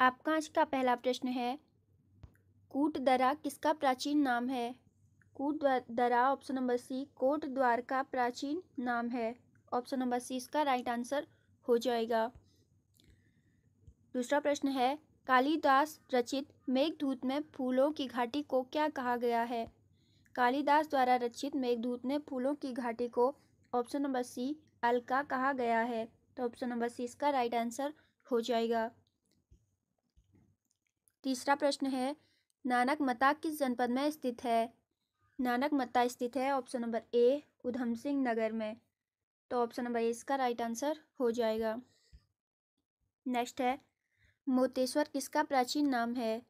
आपका आज का पहला प्रश्न है कूट दरा किसका प्राचीन नाम है? कूट दरा option number C Kotdwar का प्राचीन नाम है। ऑप्शन नंबर सी इसका राइट आंसर हो जाएगा। दूसरा प्रश्न है, कालिदास रचित मेघदूत में फूलों की घाटी को क्या कहा गया है? कालिदास द्वारा रचित मेघदूत में फूलों की घाटी को ऑप्शन नंबर सी अलका कहा गया है। तो ऑप्शन नंबर सी इसका राइट आंसर हो जाएगा। तीसरा प्रश्न है, नानक मता किस जनपद में स्थित है? नानक मता स्थित है option number A, Udham Singh Nagar में। तो ऑप्शन नंबर ए, इसका राइट आंसर हो जाएगा। नेक्स्ट है, मोतेश्वर किसका प्राचीन नाम है?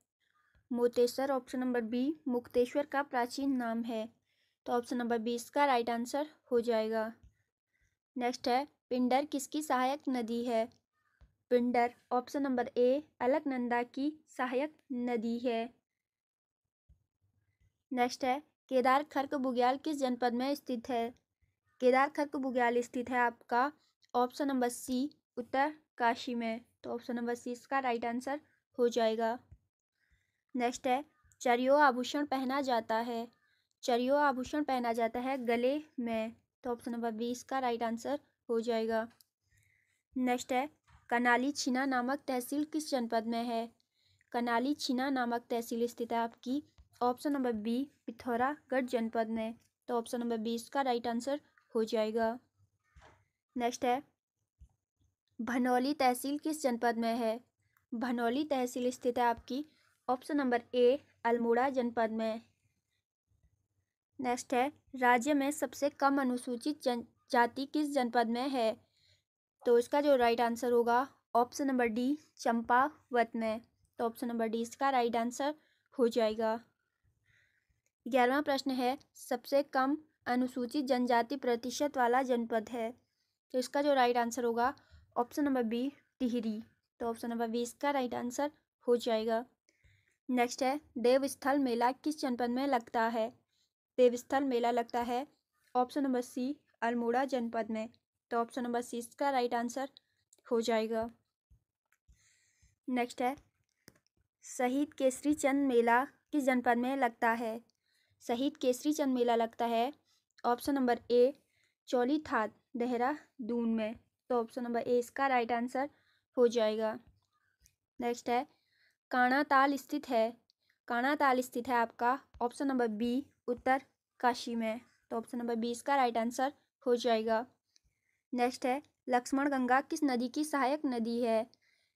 Moteshwar option number B, Mukteshwar का प्राचीन नाम है। तो ऑप्शन नंबर बी, इसका राइट आंसर हो जाएगा। नेक्स्ट है, पिंडर किसकी सहायक नदी है? Pindar, option number A, Alaknanda की सहायक नदी है। नेक्स्ट है, केदार खर्क बुग्याल किस जनपद में स्थित है? केदार खर्क बुग्याल स्थित है आपका option number C, Uttarkashi में। तो ऑप्शन नंबर सी, इसका राइट आंसर हो जाएगा। नेक्स्ट है, चरियो आभूषण पहना जाता है। चरियो आभूषण पहना जाता है गले में। तो ऑप्शन नंबर बी, इसका राइट आंसर हो जाएगा। नेक्स्ट है कनाली छिना नामक तहसील किस जनपद में है? कनाली छिना नामक तहसील स्थित है आपकी। ऑप्शन नंबर बी, पिथौरागढ़ जनपद में। तो ऑप्शन नंबर बी, इसका राइट आंसर हो जाएगा। नेक्स्ट है, भनौली तहसील किस जनपद में है? भनौली तहसील स्थित है आपकी। ऑप्शन नंबर ए, अल्मोड़ा जनपद में। नेक्स्ट है, राज्य में सबसे कम अनुसूचित जन जाति किस जनपद में है? तो इसका जो राइट आंसर होगा ऑप्शन नंबर डी चंपावत में। तो ऑप्शन नंबर डी इसका राइट आंसर हो जाएगा। ग्यारहवा प्रश्न है, सबसे कम अनुसूचित जनजाति प्रतिशत वाला जनपद है। तो इसका जो राइट आंसर होगा ऑप्शन नंबर बी टिहरी। तो ऑप्शन नंबर बी इसका राइट आंसर हो जाएगा। नेक्स्ट है, देवस्थल मेला किस जनपद में लगता है? देवस्थल मेला लगता है ऑप्शन नंबर सी अल्मोड़ा जनपद में। तो ऑप्शन नंबर सी इसका राइट आंसर हो जाएगा। नेक्स्ट है, शहीद केसरी चंद मेला किस जनपद में लगता है? शहीद केसरी चंद मेला लगता है, ऑप्शन नंबर ए चौली थात देहरादून में। तो ऑप्शन नंबर ए इसका राइट आंसर हो जाएगा। नेक्स्ट है काणा ताल स्थित है काणा ताल स्थित है आपका, option number B Uttarkashi में। तो ऑप्शन नंबर बी इसका राइट आंसर हो जाएगा। नेक्स्ट है, लक्ष्मण गंगा किस नदी की सहायक नदी है?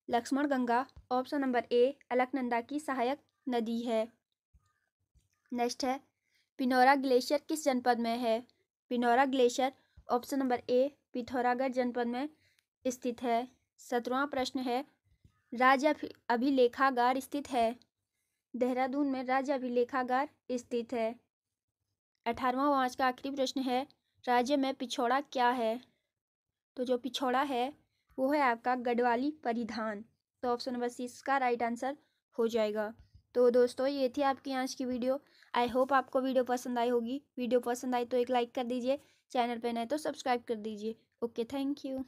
Lakshman Ganga option number A, Alaknanda की सहायक नदी है। नेक्स्ट है पिनौरा ग्लेशियर किस जनपद में है? Pinaura glacier option number A, Pithoragarh जनपद में स्थित है। सत्रवा प्रश्न है, राज्य अभिलेखागार स्थित है? देहरादून में राज्य अभिलेखागार स्थित है। अठारहवां पाँच का आखिरी प्रश्न है, राज्य में पिछौड़ा क्या है? तो जो पिछौड़ा है, वो है आपका गढ़वाली परिधान। तो ऑप्शन नंबर सी इसका राइट आंसर हो जाएगा। तो दोस्तों, ये थी आपकी आज की वीडियो। आई होप आपको वीडियो पसंद आई होगी। वीडियो पसंद आई तो एक लाइक कर दीजिए। चैनल पर नए तो सब्सक्राइब कर दीजिए। Okay thank you